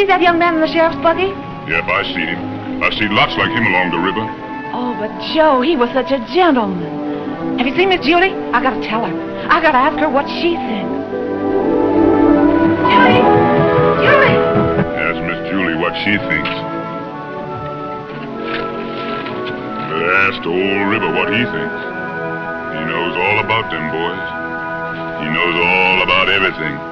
see that young man in the sheriff's buggy? Yep, I seen him. I seen lots like him along the river. Oh, but Joe, he was such a gentleman. Have you seen Miss Julie? I gotta tell her. I gotta ask her what she thinks. Julie! Julie! Ask Miss Julie what she thinks. Ask the old river what he thinks. He knows all about them boys. He knows all about everything.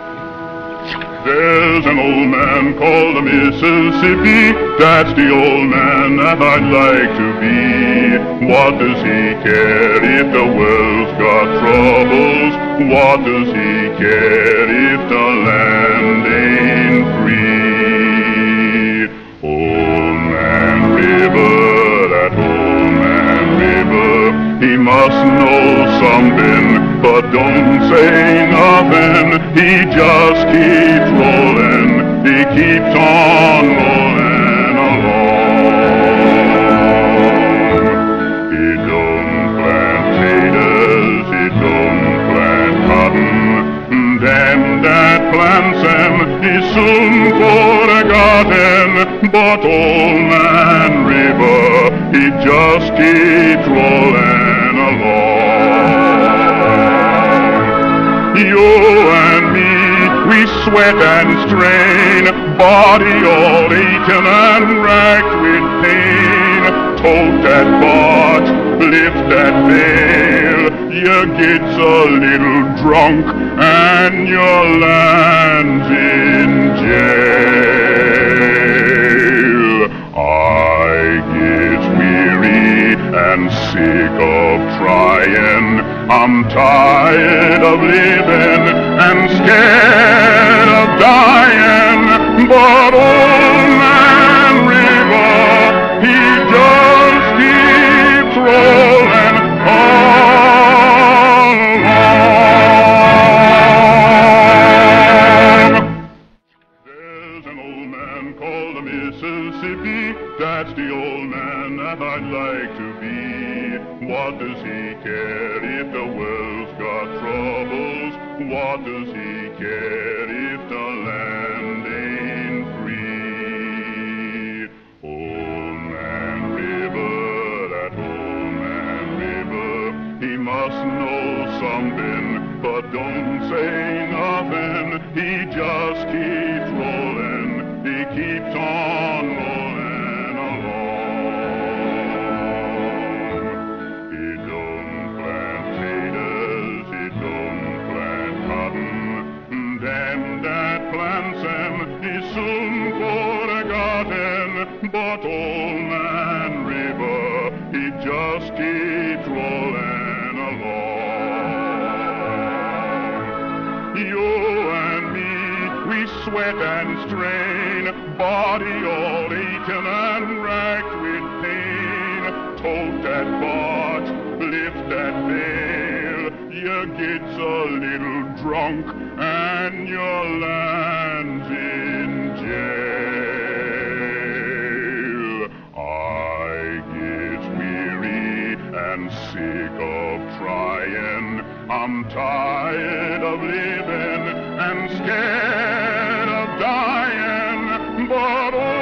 There's an old man called the Mississippi. That's the old man that I'd like to be. What does he care if the world's got troubles? What does he care know something, but don't say nothing. He just keeps rolling, he keeps on rolling along. He don't plant potatoes, he don't plant cotton. Them that plants them, he soon forgotten. But old man River, he just keeps rolling sweat and strain, body all aching and racked with pain. Tote that box, lift that veil, you gets a little drunk and your land's in jail. I'm tired of living and scared of dying. But old man called the Mississippi. That's the old man that I'd like to be. What does he care if the world's got troubles? What does he care if the land ain't free? Old man River, that old man River, he must know something, but don't say nothing. He just keeps keeps on rolling plant potatoes, plant cotton. That. But old man River, he just keeps rolling along. You and me, we sweat and strain, body all aching and racked with pain. Tote that box, lift that veil, you gets a little drunk and your land's in jail. I get weary and sick of trying. I'm tired of living and scared amor.